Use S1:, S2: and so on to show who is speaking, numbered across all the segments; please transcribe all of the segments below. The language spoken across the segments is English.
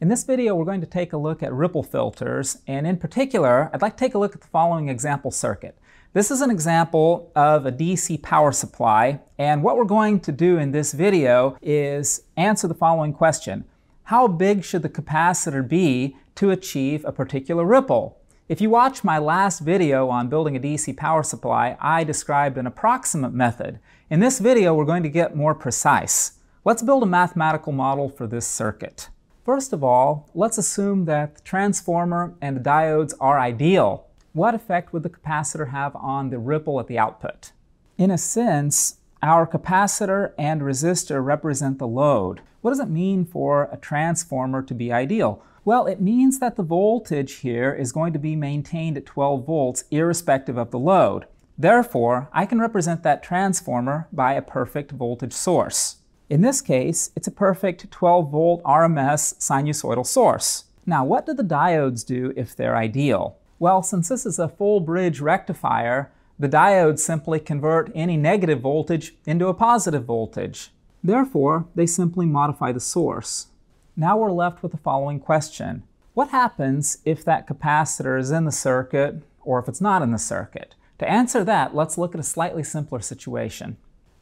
S1: In this video, we're going to take a look at ripple filters, and in particular, I'd like to take a look at the following example circuit. This is an example of a DC power supply, and what we're going to do in this video is answer the following question. How big should the capacitor be to achieve a particular ripple? If you watch my last video on building a DC power supply, I described an approximate method. In this video, we're going to get more precise. Let's build a mathematical model for this circuit. First of all, let's assume that the transformer and the diodes are ideal. What effect would the capacitor have on the ripple at the output? In a sense, our capacitor and resistor represent the load. What does it mean for a transformer to be ideal? Well, it means that the voltage here is going to be maintained at 12 volts irrespective of the load. Therefore, I can represent that transformer by a perfect voltage source. In this case, it's a perfect 12 volt RMS sinusoidal source. Now, what do the diodes do if they're ideal? Well, since this is a full bridge rectifier, the diodes simply convert any negative voltage into a positive voltage. Therefore, they simply modify the source. Now we're left with the following question. What happens if that capacitor is in the circuit or if it's not in the circuit? To answer that, let's look at a slightly simpler situation.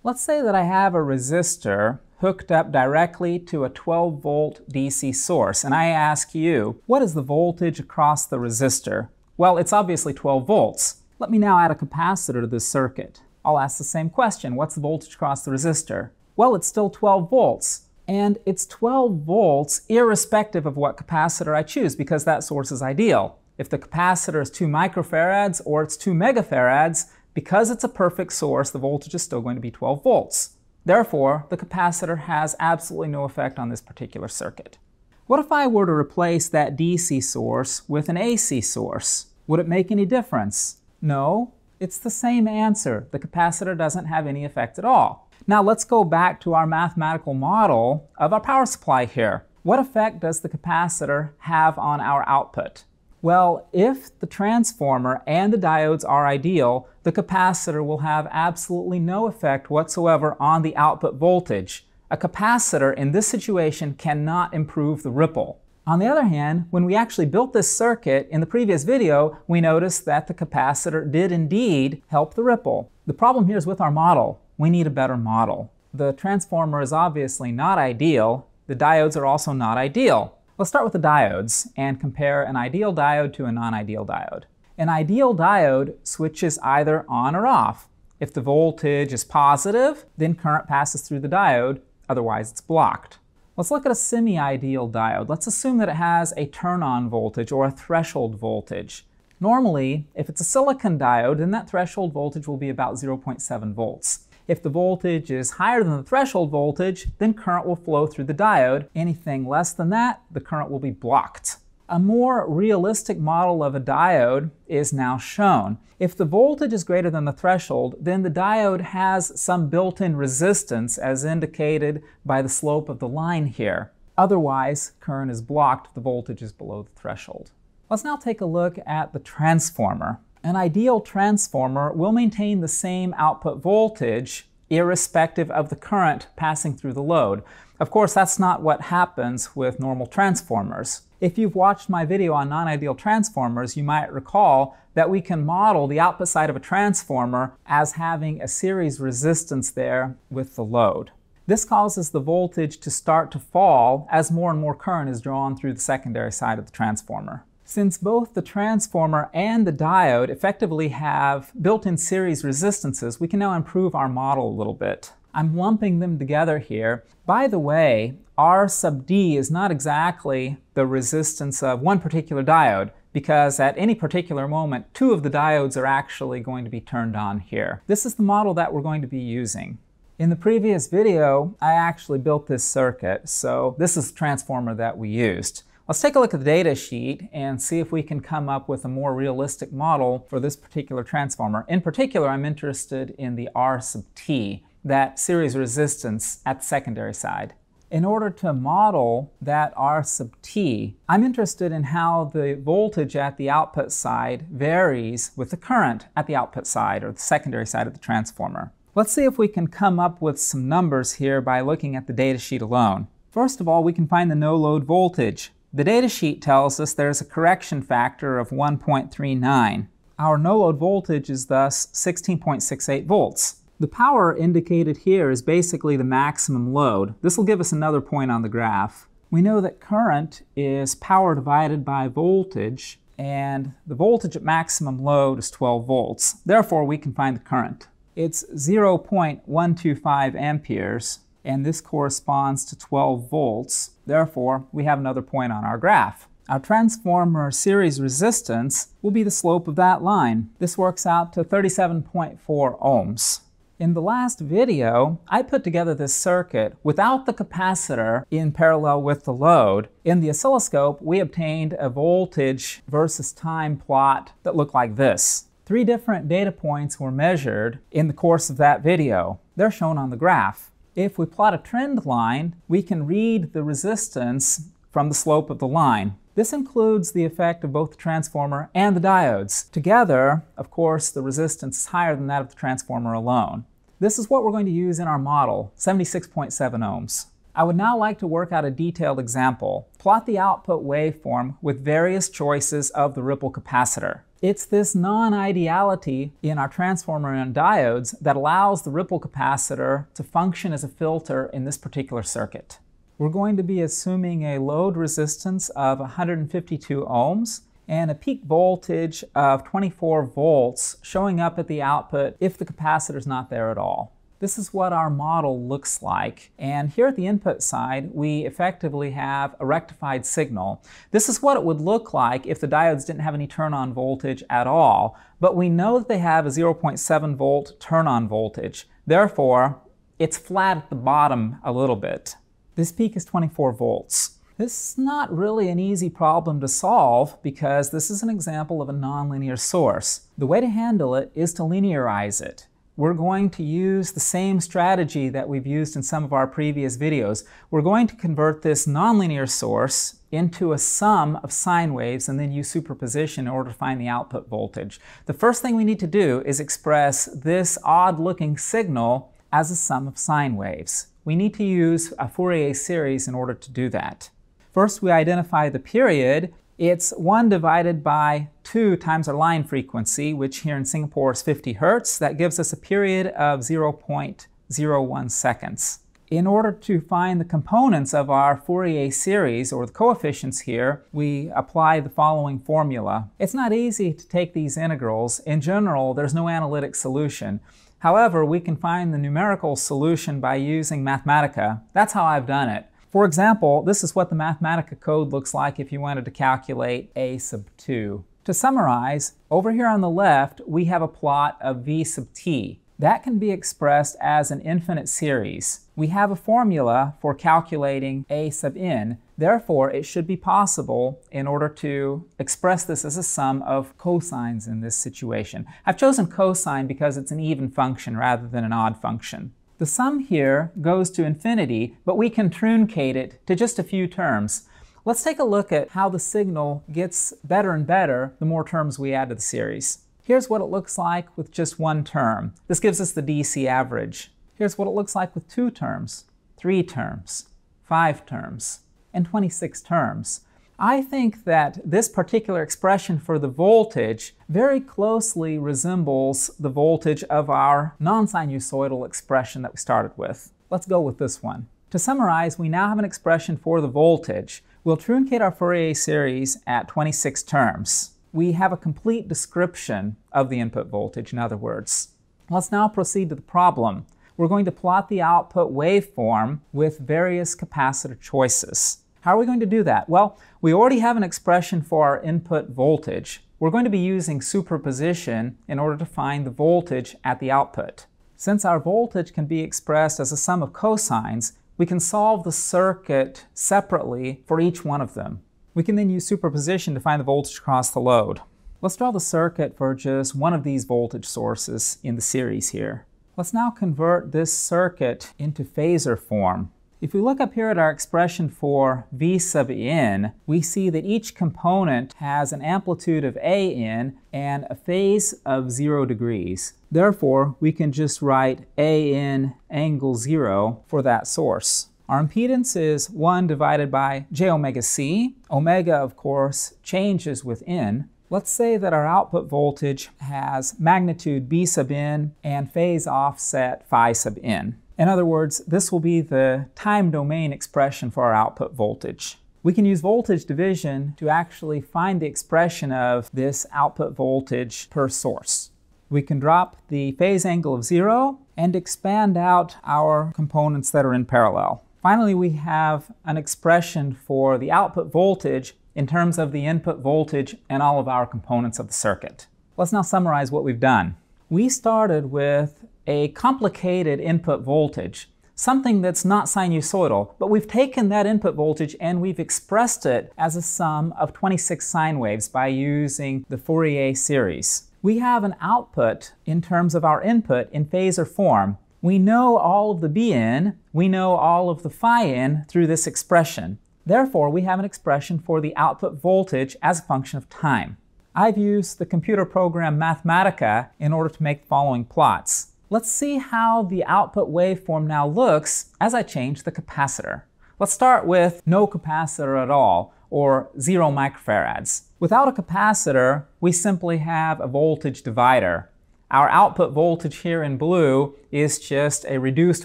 S1: Let's say that I have a resistor hooked up directly to a 12 volt DC source, and I ask you, what is the voltage across the resistor? Well, it's obviously 12 volts. Let me now add a capacitor to this circuit. I'll ask the same question, what's the voltage across the resistor? Well, it's still 12 volts. And it's 12 volts irrespective of what capacitor I choose because that source is ideal. If the capacitor is 2 microfarads or it's 2 megafarads, because it's a perfect source, the voltage is still going to be 12 volts. Therefore, the capacitor has absolutely no effect on this particular circuit. What if I were to replace that DC source with an AC source? Would it make any difference? No, it's the same answer. The capacitor doesn't have any effect at all. Now let's go back to our mathematical model of our power supply here. What effect does the capacitor have on our output? Well, if the transformer and the diodes are ideal, the capacitor will have absolutely no effect whatsoever on the output voltage. A capacitor in this situation cannot improve the ripple. On the other hand, when we actually built this circuit in the previous video, we noticed that the capacitor did indeed help the ripple. The problem here is with our model. We need a better model. The transformer is obviously not ideal. The diodes are also not ideal. Let's start with the diodes and compare an ideal diode to a non-ideal diode. An ideal diode switches either on or off. If the voltage is positive, then current passes through the diode, otherwise it's blocked. Let's look at a semi-ideal diode. Let's assume that it has a turn-on voltage or a threshold voltage. Normally, if it's a silicon diode, then that threshold voltage will be about 0.7 volts. If the voltage is higher than the threshold voltage, then current will flow through the diode. Anything less than that, the current will be blocked. A more realistic model of a diode is now shown. If the voltage is greater than the threshold, then the diode has some built-in resistance as indicated by the slope of the line here. Otherwise, current is blocked if the voltage is below the threshold. Let's now take a look at the transformer. An ideal transformer will maintain the same output voltage irrespective of the current passing through the load. Of course, that's not what happens with normal transformers. If you've watched my video on non-ideal transformers, you might recall that we can model the output side of a transformer as having a series resistance there with the load. This causes the voltage to start to fall as more and more current is drawn through the secondary side of the transformer. Since both the transformer and the diode effectively have built-in series resistances, we can now improve our model a little bit. I'm lumping them together here. By the way, R sub D is not exactly the resistance of one particular diode because at any particular moment, two of the diodes are actually going to be turned on here. This is the model that we're going to be using. In the previous video, I actually built this circuit, so this is the transformer that we used. Let's take a look at the data sheet and see if we can come up with a more realistic model for this particular transformer. In particular, I'm interested in the R sub T, that series resistance at the secondary side. In order to model that R sub T, I'm interested in how the voltage at the output side varies with the current at the output side or the secondary side of the transformer. Let's see if we can come up with some numbers here by looking at the data sheet alone. First of all, we can find the no load voltage. The datasheet tells us there's a correction factor of 1.39. Our no-load voltage is thus 16.68 volts. The power indicated here is basically the maximum load. This will give us another point on the graph. We know that current is power divided by voltage, and the voltage at maximum load is 12 volts. Therefore, we can find the current. It's 0.125 amperes, and this corresponds to 12 volts. Therefore, we have another point on our graph. Our transformer series resistance will be the slope of that line. This works out to 37.4 ohms. In the last video, I put together this circuit without the capacitor in parallel with the load. In the oscilloscope, we obtained a voltage versus time plot that looked like this. Three different data points were measured in the course of that video. They're shown on the graph. If we plot a trend line, we can read the resistance from the slope of the line. This includes the effect of both the transformer and the diodes. Together, of course, the resistance is higher than that of the transformer alone. This is what we're going to use in our model, 76.7 ohms. I would now like to work out a detailed example. Plot the output waveform with various choices of the ripple capacitor. It's this non-ideality in our transformer and diodes that allows the ripple capacitor to function as a filter in this particular circuit. We're going to be assuming a load resistance of 152 ohms and a peak voltage of 24 volts showing up at the output if the capacitor is not there at all. This is what our model looks like. And here at the input side, we effectively have a rectified signal. This is what it would look like if the diodes didn't have any turn-on voltage at all. But we know that they have a 0.7 volt turn-on voltage. Therefore, it's flat at the bottom a little bit. This peak is 24 volts. This is not really an easy problem to solve because this is an example of a nonlinear source. The way to handle it is to linearize it. We're going to use the same strategy that we've used in some of our previous videos. We're going to convert this nonlinear source into a sum of sine waves and then use superposition in order to find the output voltage. The first thing we need to do is express this odd-looking signal as a sum of sine waves. We need to use a Fourier series in order to do that. First, we identify the period. It's 1 divided by 2 times our line frequency, which here in Singapore is 50 hertz. That gives us a period of 0.01 seconds. In order to find the components of our Fourier series, or the coefficients here, we apply the following formula. It's not easy to take these integrals. In general, there's no analytic solution. However, we can find the numerical solution by using Mathematica. That's how I've done it. For example, this is what the Mathematica code looks like if you wanted to calculate a sub 2. To summarize, over here on the left, we have a plot of v sub t. That can be expressed as an infinite series. We have a formula for calculating a sub n. Therefore, it should be possible in order to express this as a sum of cosines in this situation. I've chosen cosine because it's an even function rather than an odd function. The sum here goes to infinity, but we can truncate it to just a few terms. Let's take a look at how the signal gets better and better the more terms we add to the series. Here's what it looks like with just one term. This gives us the DC average. Here's what it looks like with two terms, three terms, five terms, and 26 terms. I think that this particular expression for the voltage very closely resembles the voltage of our non-sinusoidal expression that we started with. Let's go with this one. To summarize, we now have an expression for the voltage. We'll truncate our Fourier series at 26 terms. We have a complete description of the input voltage, in other words. Let's now proceed to the problem. We're going to plot the output waveform with various capacitor choices. How are we going to do that? Well, we already have an expression for our input voltage. We're going to be using superposition in order to find the voltage at the output. Since our voltage can be expressed as a sum of cosines, we can solve the circuit separately for each one of them. We can then use superposition to find the voltage across the load. Let's draw the circuit for just one of these voltage sources in the series here. Let's now convert this circuit into phasor form. If we look up here at our expression for V sub n, we see that each component has an amplitude of AN and a phase of 0 degrees. Therefore, we can just write AN angle 0 for that source. Our impedance is 1 divided by j omega c. Omega, of course, changes with n. Let's say that our output voltage has magnitude b sub n and phase offset phi sub n. In other words, this will be the time domain expression for our output voltage. We can use voltage division to actually find the expression of this output voltage per source. We can drop the phase angle of zero and expand out our components that are in parallel. Finally, we have an expression for the output voltage in terms of the input voltage and all of our components of the circuit. Let's now summarize what we've done. We started with a complicated input voltage, something that's not sinusoidal, but we've taken that input voltage and we've expressed it as a sum of 26 sine waves by using the Fourier series. We have an output in terms of our input in phasor form. We know all of the Bn, we know all of the phi n through this expression. Therefore, we have an expression for the output voltage as a function of time. I've used the computer program Mathematica in order to make the following plots. Let's see how the output waveform now looks as I change the capacitor. Let's start with no capacitor at all, or zero microfarads. Without a capacitor, we simply have a voltage divider. Our output voltage here in blue is just a reduced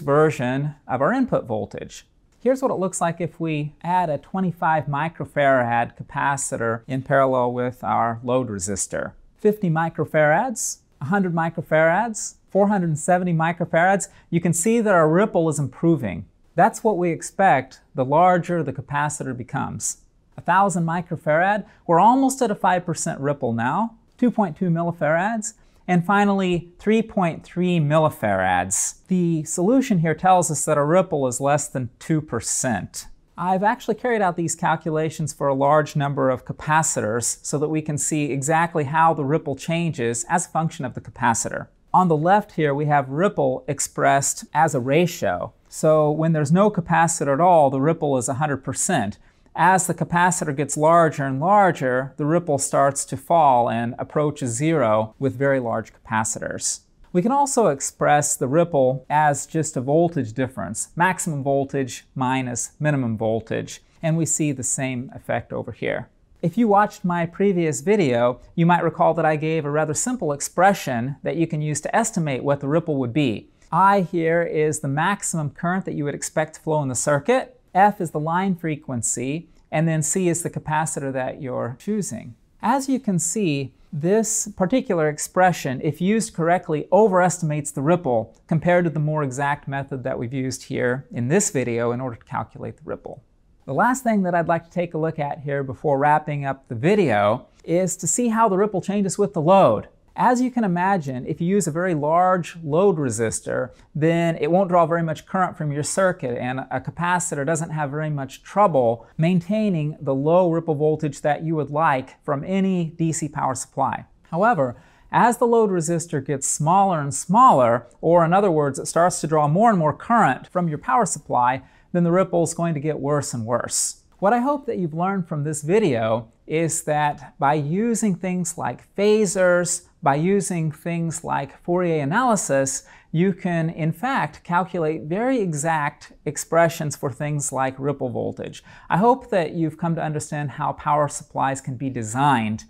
S1: version of our input voltage. Here's what it looks like if we add a 25 microfarad capacitor in parallel with our load resistor. 50 microfarads, 100 microfarads, 470 microfarads, you can see that our ripple is improving. That's what we expect the larger the capacitor becomes. 1000 microfarad, we're almost at a 5% ripple now, 2.2 millifarads, and finally 3.3 millifarads. The solution here tells us that a ripple is less than 2%. I've actually carried out these calculations for a large number of capacitors so that we can see exactly how the ripple changes as a function of the capacitor. On the left here, we have ripple expressed as a ratio. So when there's no capacitor at all, the ripple is 100%. As the capacitor gets larger and larger, the ripple starts to fall and approaches zero with very large capacitors. We can also express the ripple as just a voltage difference, maximum voltage minus minimum voltage, and we see the same effect over here. If you watched my previous video, you might recall that I gave a rather simple expression that you can use to estimate what the ripple would be. I here is the maximum current that you would expect to flow in the circuit, F is the line frequency, and then C is the capacitor that you're choosing. As you can see, this particular expression, if used correctly, overestimates the ripple compared to the more exact method that we've used here in this video in order to calculate the ripple. The last thing that I'd like to take a look at here before wrapping up the video is to see how the ripple changes with the load. As you can imagine, if you use a very large load resistor, then it won't draw very much current from your circuit and a capacitor doesn't have very much trouble maintaining the low ripple voltage that you would like from any DC power supply. However, as the load resistor gets smaller and smaller, or in other words, it starts to draw more and more current from your power supply, then the ripple is going to get worse and worse. What I hope that you've learned from this video is that by using things like phasors, by using things like Fourier analysis, you can in fact calculate very exact expressions for things like ripple voltage. I hope that you've come to understand how power supplies can be designed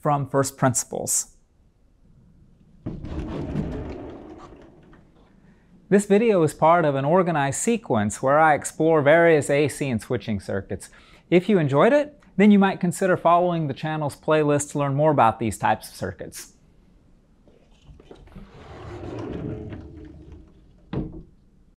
S1: from first principles. This video is part of an organized sequence where I explore various AC and switching circuits. If you enjoyed it, then you might consider following the channel's playlist to learn more about these types of circuits.